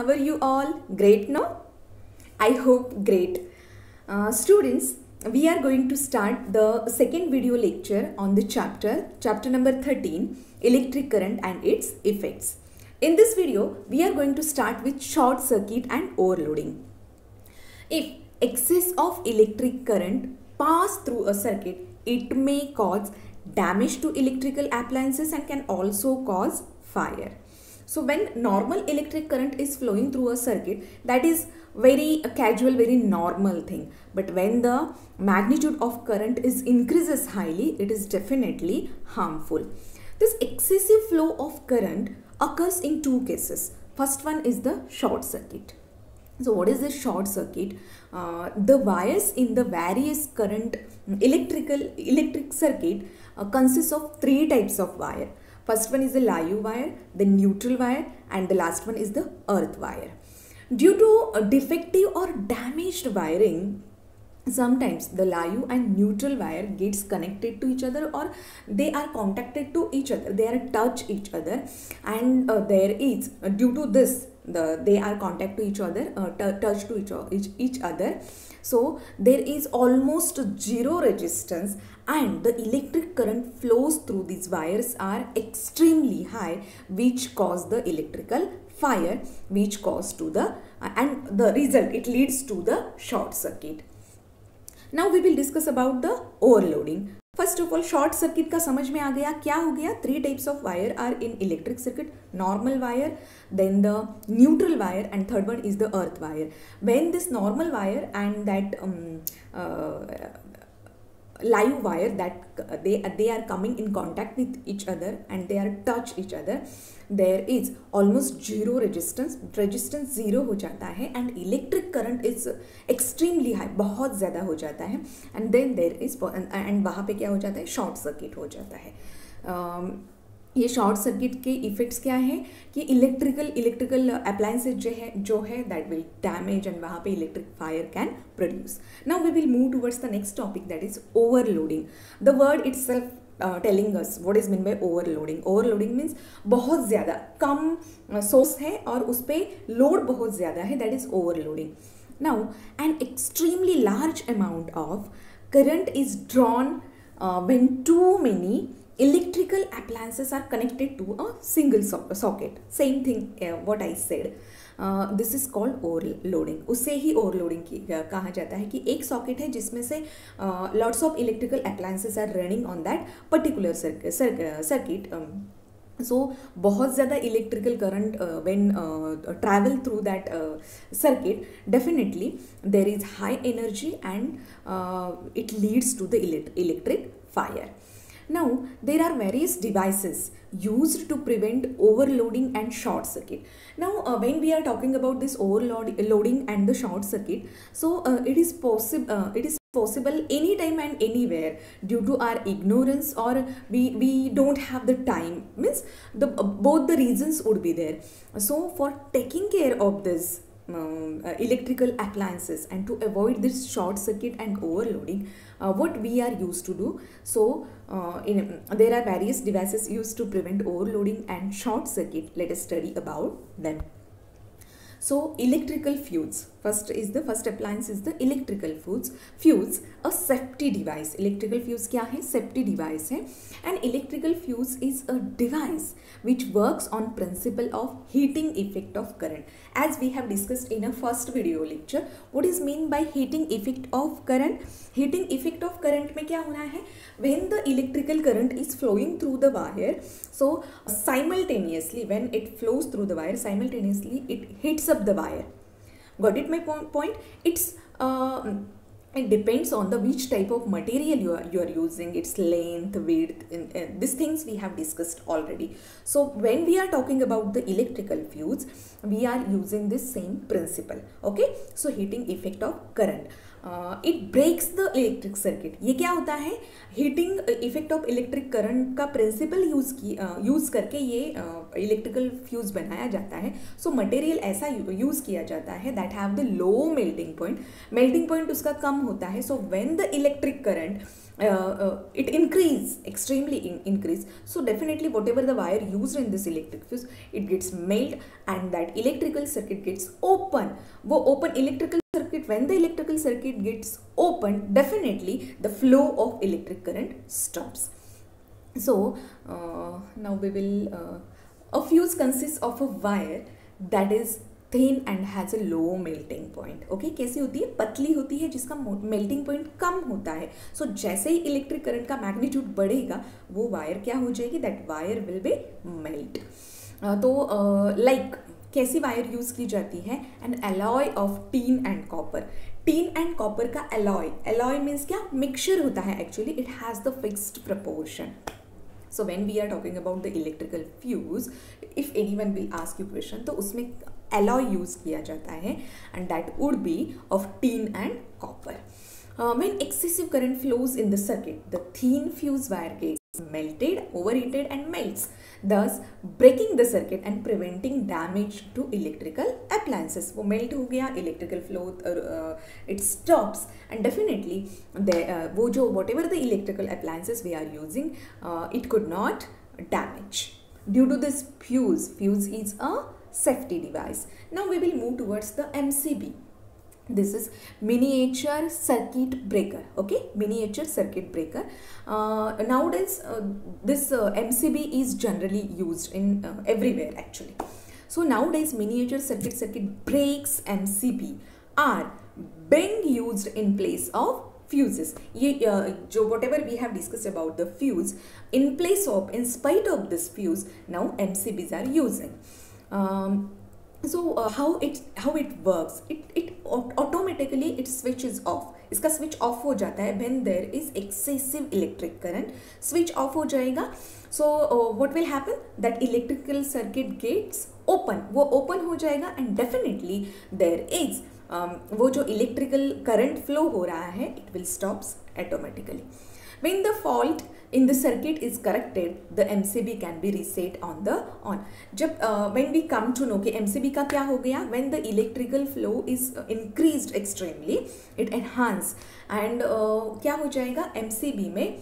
How are you all? Great, no? I hope great. Uh, students, we are going to start the second video lecture on the chapter, chapter number 13, electric current and its effects. In this video, we are going to start with short circuit and overloading. If excess of electric current pass through a circuit, it may cause damage to electrical appliances and can also cause fire. So when normal electric current is flowing through a circuit, that is very casual, very normal thing. But when the magnitude of current is increases highly, it is definitely harmful. This excessive flow of current occurs in two cases. First one is the short circuit. So what is the short circuit? Uh, the wires in the various current electrical electric circuit uh, consists of three types of wire. First one is the live wire, the neutral wire and the last one is the earth wire. Due to a defective or damaged wiring, sometimes the live and neutral wire gets connected to each other or they are contacted to each other they are touch each other and uh, there is uh, due to this the they are contact to each other uh, touch to each, each, each other. So there is almost zero resistance and the electric current flows through these wires are extremely high which cause the electrical fire which cause to the uh, and the result it leads to the short circuit. Now we will discuss about the overloading first of all short circuit का समझ में आ गया। क्या हो गया? Three types of wire are in electric circuit normal wire then the neutral wire and third one is the earth wire when this normal wire and that live wire that they they are coming in contact with each other and they are touch each other there is almost zero resistance resistance zero हो जाता है and electric current is extremely high बहुत ज़्यादा हो जाता है and then there is and वहाँ पे क्या हो जाता है short circuit हो जाता है um, ये शॉर्ट सर्किट के इफेक्ट्स क्या हैं? कि इलेक्ट्रिकल इलेक्ट्रिकल अप्लायंसेज जो है जो है दैट विल डैमेज एंड वहाँ पे electric fire can produce now we will move towards the next topic that is overloading the word it's telling us what is mean by overloading overloading means बहुत ज़्यादा कम source uh, है और उस पर load बहुत ज़्यादा है that is overloading now an extremely large amount of current is drawn when too many electrical appliances are connected to a single so socket. Same thing uh, what i said. This is called overloading उससे ही overloading की कहा जाता है कि एक socket है जिसमें से lots of electrical appliances are running on that particular circuit so बहुत ज़्यादा electrical current when travel through that circuit definitely there is high energy and it leads to the electric fire Now, there are various devices used to prevent overloading and short circuit. Now, uh, when we are talking about this overloading and the short circuit, so uh, it is possible. Uh, it is possible anytime and anywhere due to our ignorance or we we don't have the time means the both the reasons would be there so for taking care of this um, uh, electrical appliances and to avoid this short circuit and overloading uh, what we are used to do so uh, in, there are various devices used to prevent overloading and short circuit. Let us study about them. So electrical fuse first is the first appliance is the electrical fuse fuse a safety device electrical fuse kya hai safety device hai and electrical fuse is a device which works on principle of heating effect of current as we have discussed in a first video lecture what is mean by heating effect of current heating effect of current mein kya hona hai when the electrical current is flowing through the wire so simultaneously when it flows through the wire simultaneously it hits up the wire got it my point? It's uh, it depends on the which type of material you are you are using its length width in, in, these things we have discussed already so when we are talking about the electrical fuse we are using this same principle okay so heating effect of current it breaks the electric circuit ये क्या होता है heating effect of electric current का principle use की use uh, करके ये electrical uh, fuse बनाया जाता है सो so, मटेरियल ऐसा यूज़ किया जाता है that have the low melting point melting point उसका कम होता है so when the electric current uh, uh, it increase extremely in, increase so definitely whatever the wire used in this electric fuse it gets melt and that electrical circuit gets open wo open electrical circuit when the electrical circuit gets open definitely the flow of electric current stops so uh, now we will uh, a fuse consists of a wire that is thin and has a low melting point okay कैसी होती है? पतली होती है जिसका melting point कम होता है। सो so, जैसे ही इलेक्ट्रिक करंट का मैग्नीट्यूड बढ़ेगा वो वायर क्या हो जाएगी? That wire will be melt तो लाइक uh, like, कैसी वायर यूज़ की जाती है? And alloy of tin and copper tin and copper का एलॉय एलॉय मीन्स क्या? मिक्सचर होता है actually it has the fixed proportion so when we are talking about the electrical fuse if anyone will ask you question तो उसमें alloy use किया जाता है that would be of tin and copper uh, when excessive current flows in the circuit the thin fuse wire gets melted, overheated and melts, thus breaking the circuit and preventing damage to electrical appliances. वो melt हो गया, electrical flow uh, it stops and definitely the uh, वो जो whatever the electrical appliances we are using, uh, it could not damage. Due to this fuse, fuse is a safety device. Now we will move towards the MCB this is miniature circuit breaker okay? Miniature circuit breaker. Uh, nowadays uh, this uh, mcb is generally used in uh, everywhere actually. So nowadays miniature circuit circuit breaks mcb are being used in place of fuses. ये uh, जो whatever we have discussed about the fuse in place of in spite of this fuse now mcbs are using um, so uh, how it how it works it it automatically it switches off. इसका switch off हो जाता है when there is excessive electric current switch off हो जाएगा. So what will happen that electrical circuit gets open वो open हो जाएगा and definitely there is वो जो इलेक्ट्रिकल करंट फ्लो हो रहा है it will stops automatically When the fault in the circuit is corrected, the MCB can be reset on the on. जब uh, when we come to know कि MCB का क्या हो गया when the electrical flow is increased extremely, it enhance and uh, क्या हो जाएगा MCB में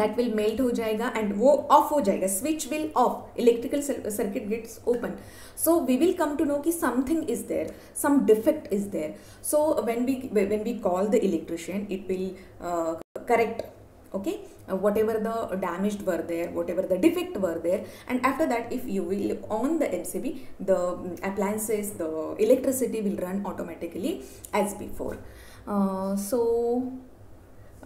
that will melt हो जाएगा and वो off हो जाएगा switch will off electrical circuit gets open so we will come to know कि is there some defect is there so when we when we call the electrician it will uh, correct okay? Uh, whatever the damaged were there whatever the defect were there and after that if you will on the MCB the um, appliances the electricity will run automatically as before. Uh, so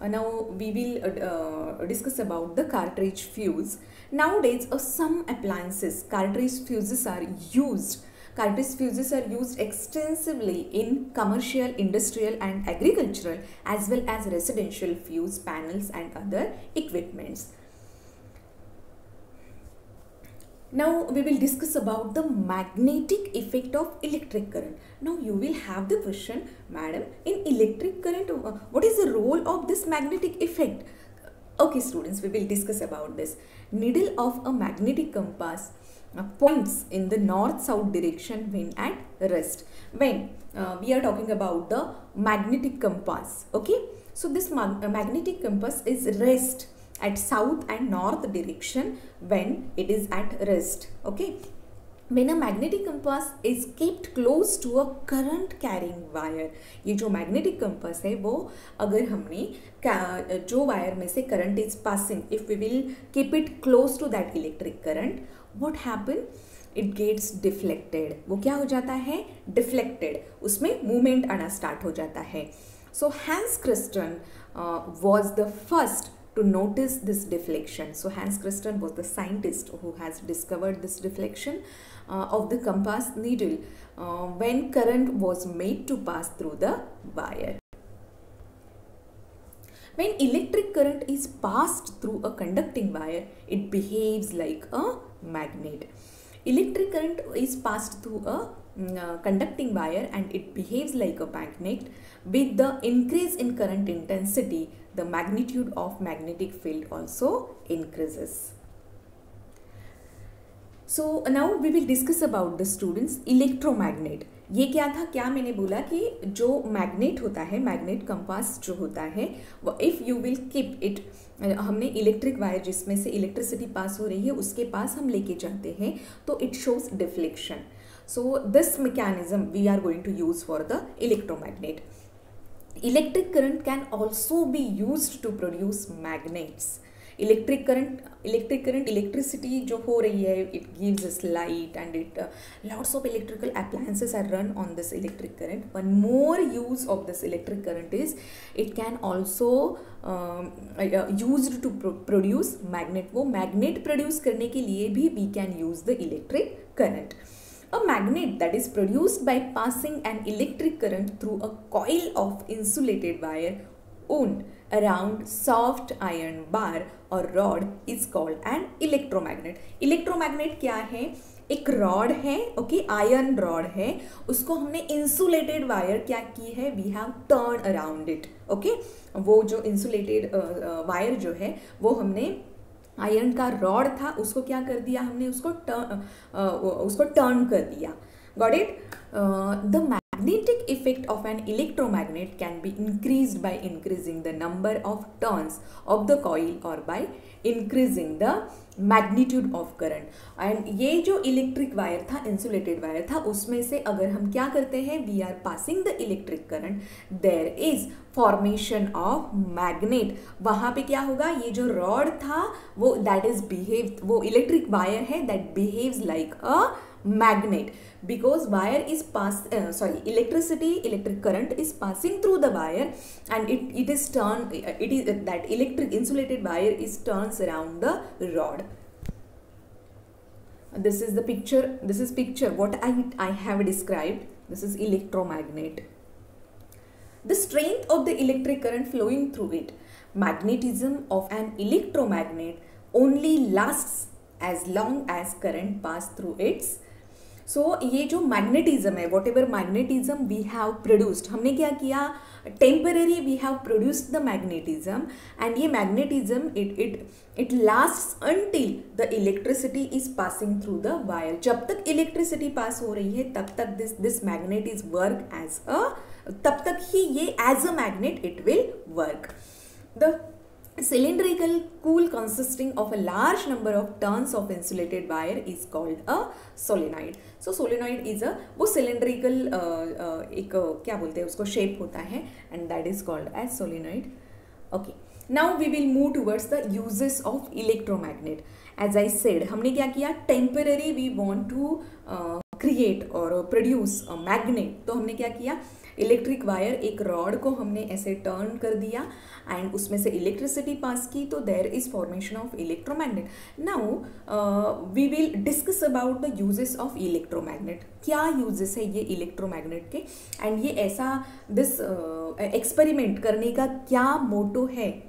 uh, now we will uh, uh discuss about the cartridge fuse. Nowadays uh, some appliances cartridge fuses are used Cartridge fuses are used extensively in commercial, industrial and agricultural as well as residential fuse panels and other equipments. Now we will discuss about the magnetic effect of electric current. Now you will have the question, madam, in electric current, uh, what is the role of this magnetic effect? Okay students, we will discuss about this. Needle of a magnetic compass points in the north-south direction when at rest. When uh, we are talking about the magnetic compass, okay. So this mag uh, magnetic compass is rest at south and north direction when it is at rest, okay. When a magnetic compass is kept close to a current carrying wire, ये जो magnetic compass है वो अगर हमने जो wire में से current is passing, if we will keep it close to that electric current, What happen it gets deflected वो क्या हो जाता है डिफ्लेक्टेड उसमें मूवमेंट आना स्टार्ट हो जाता है so Hans Christian was the first to notice this deflection. So Hans Christian was the scientist who has discovered this deflection uh, of the compass needle uh, when current was made to pass through the wire. When electric current is passed through a conducting wire, it behaves like a magnet. Electric current is passed through a mm, uh, conducting wire and it behaves like a magnet. With the increase in current intensity, the magnitude of magnetic field also increases. So now we will discuss about the students electromagnet. ये क्या था क्या मैंने बोला कि जो magnet होता है मैग्नेट कंपास जो होता है वो if you will keep it हमने इलेक्ट्रिक वायर जिसमें से इलेक्ट्रिसिटी पास हो रही है, उसके पास हम लेके जाते हैं तो it shows deflection so this mechanism we are going to use for the electromagnet electric current can also be use to produce magnets electric current electric current electricity जो हो रही है it gives us light and it lots of electrical appliances are run on this electric current one more use of this electric current is it can also use to produce magnet वो magnet produce करने के लिए भी we can use the electric current a A magnet that is produced by passing an electric current through a coil of insulated wire around soft iron bar or rod is called an electromagnet. Electromagnet क्या है? एक rod है okay iron rod है, उसको हमने insulated wire क्या की है? We have turn around it okay वो जो इंसुलेटेड वायर जो है, वो हमने आयरन का रॉड था, उसको क्या कर दिया हमने? उसको टर्न उसको टर्न कर दिया। Got it the magnetic effect of an electromagnet can be increased by increasing the number of turns of the coil or by increasing the magnitude of current and ये जो इलेक्ट्रिक वायर था insulated wire था, उसमें से अगर हम क्या करते हैं we are passing the electric current there is formation of magnet वहाँ पे क्या होगा, ये जो रॉड था, वो दैट इज़ बिहेव वो इलेक्ट्रिक वायर है that behaves like a magnet because wire is pass uh, sorry electricity electric current is passing through the wire and it, it is turned it is uh, that electric insulated wire is turns around the rod. This is the picture this is picture what i i have described. This is electromagnet. The strength of the electric current flowing through it. Magnetism of an electromagnet only lasts as long as current pass through its so so, ये जो magnetism है whatever magnetism we have produced हमने क्या किया? Temporary we have produced the magnetism and ये magnetism it it it last until the electricity is passing through the wire जब तक electricity pass हो रही है तब तक this this magnet is work as a तब तक ही ये as a magnet it will work the cylindrical cool consisting of a large number of turns of insulated wire is called a solenoid. So solenoid is a वो cylindrical uh, uh, एक uh, क्या बोलते हैं उसको shape होता है and that is called as solenoid. Okay. Now we will move towards the uses of electromagnet. As I said, हमने क्या किया want to uh, create or produce a magnet. तो हमने क्या किया इलेक्ट्रिक वायर एक रॉड को हमने ऐसे टर्न कर दिया एंड उसमें से इलेक्ट्रिसिटी पास की तो there is formation of electromagnet now we will discuss about the uses of electromagnet क्या यूजेस है ये इलेक्ट्रोमैग्नेट के? एंड ये ऐसा दिस एक्सपेरिमेंट uh, करने का क्या मोटो है?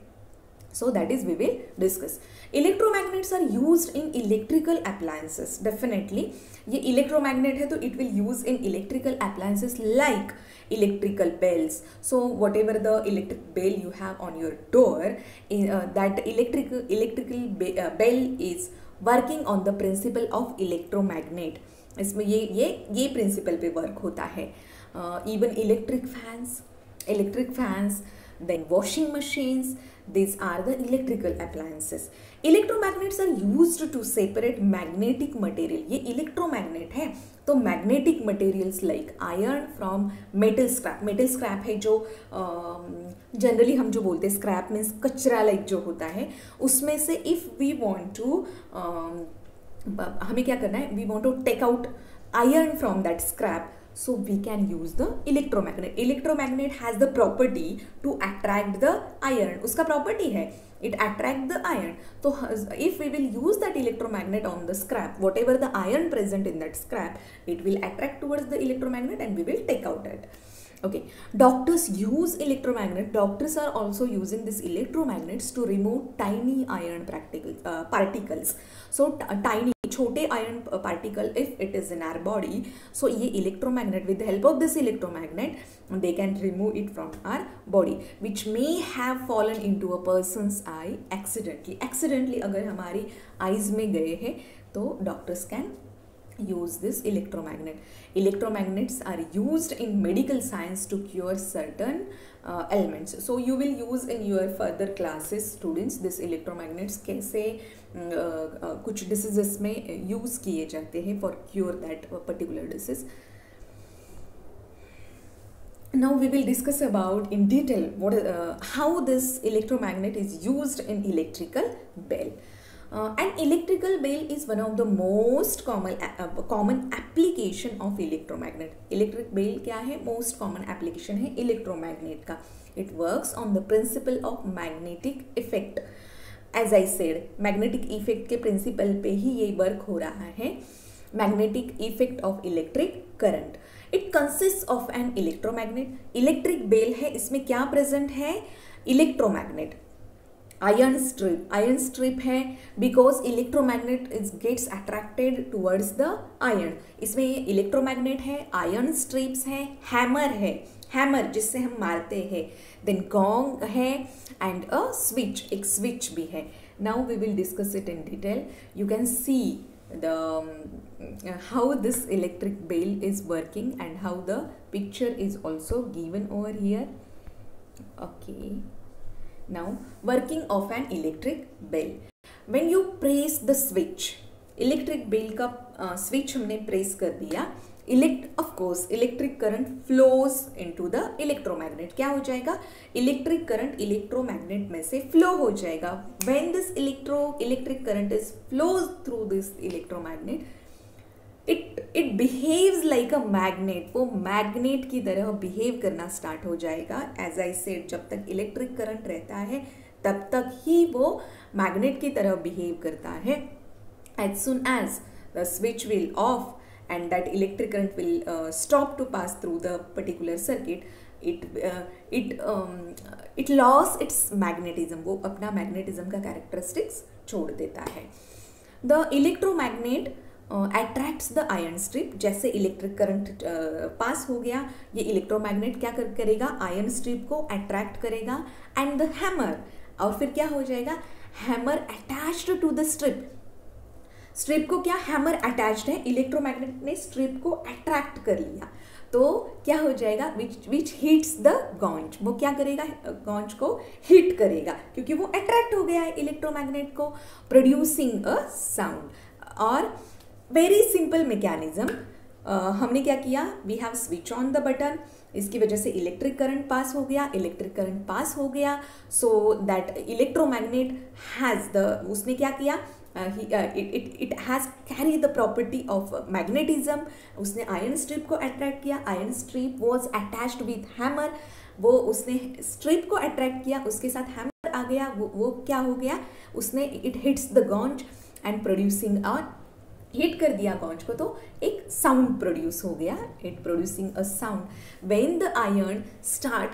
So that is we will discuss electromagnets are used in electrical appliances definitely ये electromagnet है तो it will use in electrical appliances like electrical bells so whatever the electric bell you have on your door in, uh, that electrical electrical be, uh, bell is working on the principle of electromagnet इसमें ये ये ये principle पे work होता है even electric fans electric fans then washing machines These are the electrical appliances. Electromagnets are used to separate magnetic material. ये electromagnet है तो magnetic materials like iron from metal scrap metal scrap है जो generally um, हम जो बोलते हैं scrap means कचरा लाइक जो होता है उसमें से इफ़ वी वॉन्ट टू हमें क्या करना है we want to take out iron from that scrap so we can use the electromagnet electromagnet has the property to attract the iron uska property hai it attract the iron so if we will use that electromagnet on the scrap whatever the iron present in that scrap it will attract towards the electromagnet and we will take out it okay doctors use electromagnet doctors are also using this electromagnets to remove tiny iron practical, uh, particles so tiny छोटे iron particle if it is in our body so ये electromagnet with help of this electromagnet they can remove it from our body which may have fallen in to a persons eye accidentally accidentally अगर हमारी eyes में गए हैं तो doctors can use this electromagnet. Electromagnets are used in medical science to cure certain uh, elements. So you will use in your further classes students this electromagnets uh, uh, कुछ diseases में use किए जाते हैं for cure that particular disease. Now we will discuss about in detail what uh, how this electromagnet is used in electrical bell. Uh, an electrical bell is one of the most common uh, common application of electromagnet. Electric bell क्या है most common application है electromagnet का. It works on the principle of magnetic effect. As I said, magnetic effect के principle पे ही ये work हो रहा है. Magnetic effect of electric current. It consists of an electromagnet. Electric bell है इसमें क्या present है? Electromagnet. Iron strip iron strip है because electromagnet is gets attracted towards the iron इसमें इलेक्ट्रोमैग्नेट है आयन स्ट्रिप्स है हैमर है. हैमर जिससे हम मारते हैं. देन गोंग है एंड अ स्विच एक स्विच भी है. Now we will discuss it in detail you can see the um, how this electric bell is working and how the picture is also given over here. Okay. Now, working of an electric bell. When you press the switch electric bell का switch हमने press कर दिया elect of course electric current flows into the electromagnet क्या हो जाएगा electric current electromagnet में से flow हो जाएगा when this electro electric current is flows through this electromagnet it it behaves like a magnet वो मैग्नेट की तरह बिहेव करना स्टार्ट हो जाएगा. एज आई सेड जब तक इलेक्ट्रिक करंट रहता है, तब तक ही वो मैग्नेट की तरह बिहेव करता है. As soon as the switch will off and that electric current will stop to pass through the particular circuit it it it loss its magnetism वो अपना मैग्नेटिज्म का कैरेक्टरिस्टिक्स छोड़ देता है. The electromagnet magnet attracts the iron strip जैसे electric current pass हो गया ये इलेक्ट्रोमैग्नेट क्या कर, करेगा? आयन स्ट्रिप को अट्रैक्ट करेगा एंड द हैमर और फिर क्या हो जाएगा? Hammer attached to the strip strip को क्या? हैमर अटैच्ड है इलेक्ट्रोमैग्नेट ने स्ट्रिप को अट्रैक्ट कर लिया। तो क्या हो जाएगा? विच विच हीट्स द गॉन्च वो क्या करेगा? गॉन्च को हीट करेगा क्योंकि वो अट्रैक्ट हो गया है इलेक्ट्रोमैग्नेट को प्रोड्यूसिंग अ साउंड और वेरी सिंपल मैकेनिज्म हमने क्या किया? We have switch on the button इसकी वजह से इलेक्ट्रिक करंट पास हो गया इलेक्ट्रिक करंट पास हो गया. So that electromagnet has the उसने क्या किया? It has carry the property of magnetism उसने आयन स्ट्रिप को अट्रैक्ट किया. Iron strip was attached with hammer वो उसने स्ट्रिप को अट्रैक्ट किया. उसके साथ हैमर आ गया. वो वो क्या हो गया? उसने it hits the gong and producing a hit कर दिया कॉन्च को तो एक साउंड प्रोड्यूस हो गया it producing a sound when the iron start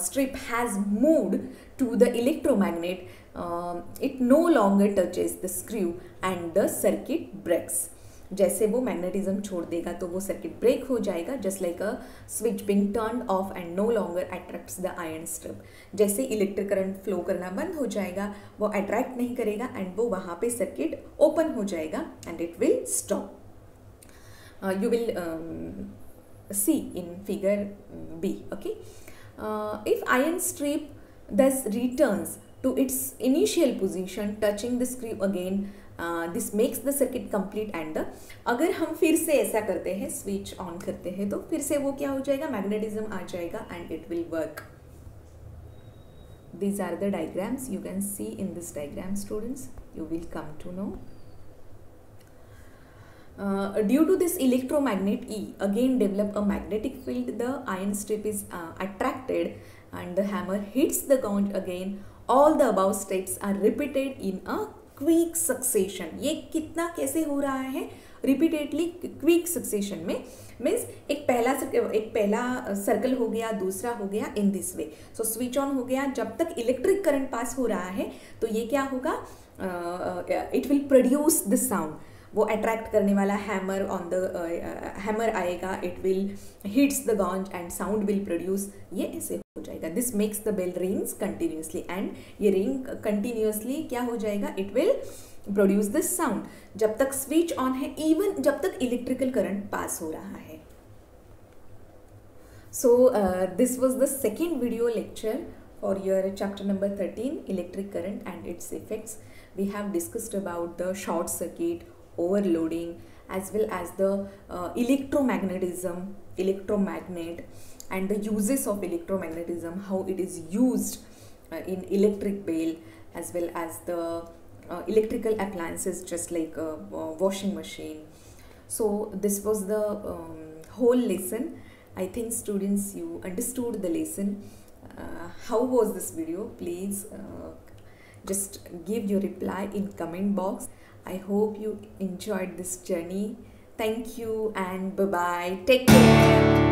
strip has move to the electro electromagnet it no longer touches the screw and the circuit breaks जैसे वो magnetism छोड़ देगा तो वो सर्किट ब्रेक हो जाएगा just like a switch being turn off and no longer attracts the iron strip जैसे electric current flow करना बंद हो जाएगा, वो अट्रैक्ट नहीं करेगा एंड वो वहाँ पे सर्किट ओपन हो जाएगा and it will stop you will see in figure B okay if iron strip thus returns to its initial position, touching the screw again uh, this makes the circuit complete and the अगर हम फिर से ऐसा करते हैं switch on करते हैं तो फिर से वो क्या हो जाएगा मैग्नेटिज्म आ जाएगा and it will work these are the diagrams you can see in this diagram students you will come to know uh, due to this electromagnet E again develop a magnetic field the iron strip is uh, attracted and the hammer hits the gauge again all the above steps are repeated in a quick succession ये कितना कैसे हो रहा है? Repeatedly quick succession में means एक पहला एक पहला सर्कल हो गया, दूसरा हो गया in this way so switch on हो गया. जब तक इलेक्ट्रिक करंट पास हो रहा है तो ये क्या होगा? It will produce this sound वो अट्रैक्ट करने वाला हैमर ऑन द हैमर आएगा it will hits the gong and sound will produce ये ऐसे हो जाएगा। This makes the bell rings continuously and ये रिंग कंटिन्यूसली क्या हो जाएगा? It will produce this sound जब तक स्विच ऑन है इवन जब तक इलेक्ट्रिकल करंट पास हो रहा है। So this was the second video lecture for your chapter number 13 electric current and its effects. We have discussed about the short circuit overloading as well as the uh, electromagnetism electromagnet and the uses of electromagnetism how it is used uh, in electric bell as well as the uh, electrical appliances just like a, a, washing machine. So this was the um, whole lesson. I think students you understood the lesson. Uh, how was this video? Please uh, just give your reply in comment box i hope you enjoyed this journey. Thank you and bye bye take care